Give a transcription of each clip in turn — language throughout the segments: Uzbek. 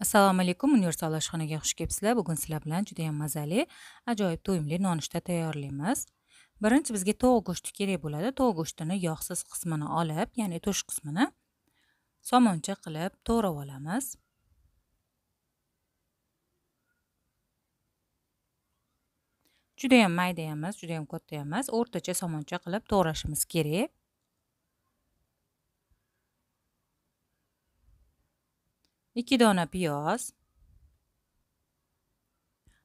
Assalomu alaykum, Universal oshxonaga xush kelibsizlar. Bugun sizlar bilan juda ham mazali, ajoyib to'yimli nonushta tayyorlaymiz. Birinchi bizga tovuq go'shti kerak bo'ladi. Tovuq go'shtini yog'siz qismini olib, ya'ni to'sh qismini somoncha qilib to'g'rab olamiz. Juda ham mayda emas, juda ham katta emas, o'rtacha somoncha qilib to'g'rashimiz kerak. 2 dona piyoz.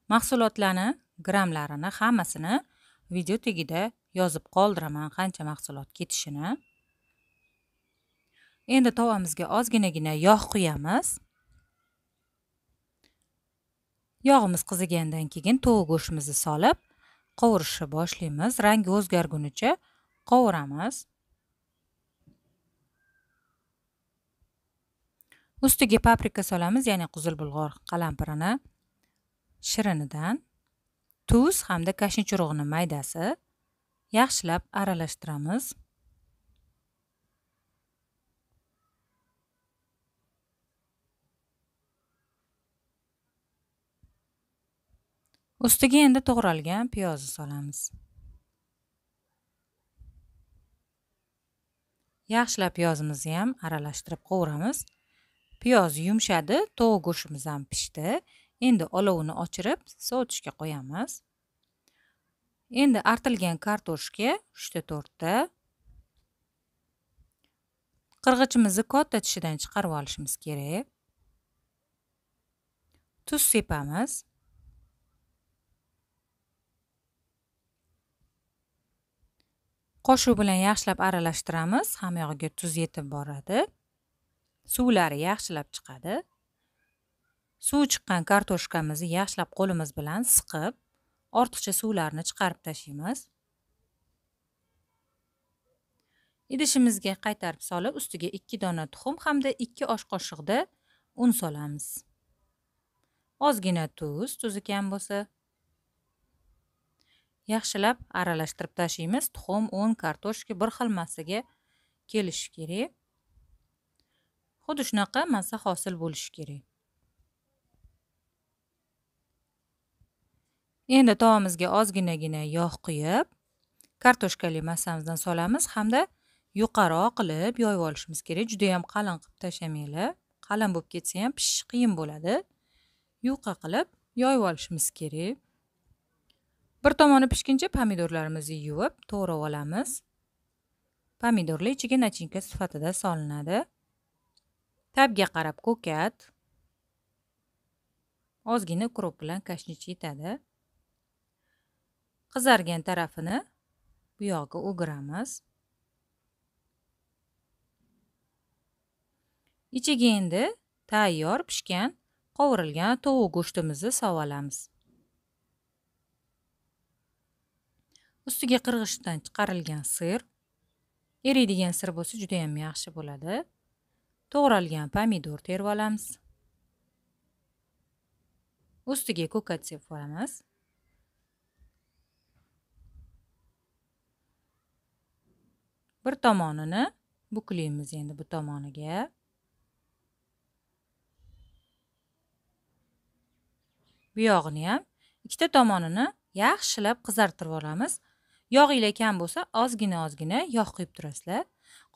Mahsulotlarni grammlarini hammasini video tagida yozib qoldiraman qancha mahsulot ketishini. Endi tovamizga ozginagina yog' quyamiz. Yog'imiz qizigandan keyin tovuq go'shtimizni solib qovurishni boshlaymiz. Rangi o'zgargunicha qovuramiz. Ustiga paprika solamiz ya'ni qizil bulg'or qalampirini shirinidan tuz hamda kashin churug'ini maydasi yaxshilab aralashtiramiz. Ustiga endi to'g'ralgan piyozni solamiz. Yaxshilab piyozimizni ham aralashtirib qovuramiz piyoz yumshadi tovuq go'shtimiz ham pishdi. Endi olovini o'chirib sovutishga qo'yamiz. Endi artilgan kartoshka uchta to'rtta qirg'ichimizni katta tishidan chiqarib olishimiz kerak. Tuz sepamiz. Qoshiq bilan yaxshilab aralashtiramiz. Hamma yog'iga tuz yetib boradi. Suvlari yaxshilab chiqadi. Suv chiqqan kartoshkamizni yaxshilab qo'limiz bilan siqib ortiqcha suvlarni chiqarib tashlaymiz idishimizga qaytarib solib ustiga ikki dona tuxum hamda ikki osh qoshiqda un solamiz. Ozgina tuz tuzi kam bo'lsa. Yaxshilab aralashtirib tashlaymiz tuxum un kartoshka bir xil massaga kelishi kerak. Xuddi shunaqa massa hosil bo'lishi kerak. Endi tovamizga ozginagina yog' quyib kartoshkali massamizdan solamiz hamda yuqaro qilib yoyib olishimiz kerak. Juda yam qalin qilib tashlamanglar qalin bo'lib ketsa ham pishish qiyin bo'ladi. Yuqa qilib yoyib olishimiz kerak. Bir tomoni pishguncha pomidorlarimizni yuvib to'g'rab olamiz. Pomidorlar ichiga nachinka sifatida solinadi. Tabga qarab ko'kat. Ozgina ukrop bilan kashnich yetadi. Qizargan tarafini bu yog'iga o'giramiz. Ichiga endi tayyor pishgan qovurilgan tovuq go'shtimizni olamiz ustiga qirg'ichdan chiqarilgan sir. Eriydigan sir bo'lsa juda yam yaxshi bo'ladi. To'g'ralgan pomidor terib olamiz. Ustiga ko'kat sepib olamiz. Bir tomonini buklaymiz endi bu tomoniga. Bu yog'ini ham ikkita tomonini yaxshilab qizartirib olamiz. Yog'inglar kam bo'lsa ozgina ozgina yog' quyib turasizlar.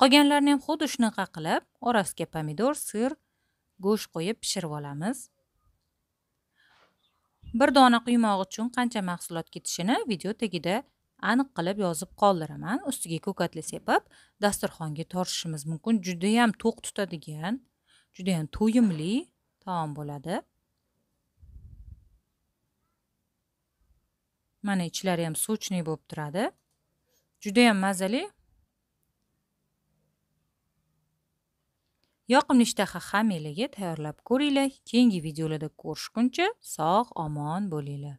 Qolganlarini ham xuddi shunaqa qilib orasiga pomidor sir go'sht qo'yib pishirib olamiz. Bir dona quymoq uchun qancha mahsulot ketishini video tagida aniq qilib yozib qoldiraman. Ustiga ko'katli sepib dasturxonga tortishimiz mumkin. Judayam to'q tutadigan judayam to'yimli taom bo'ladi. Mana ichlari ham sochniy bo'lib turadi. Judayam mazali yoqimli ishtaha hammanglarga tayyorlab ko'ringlar. Keyingi videolarda ko'rishguncha sog' omon bo'linglar.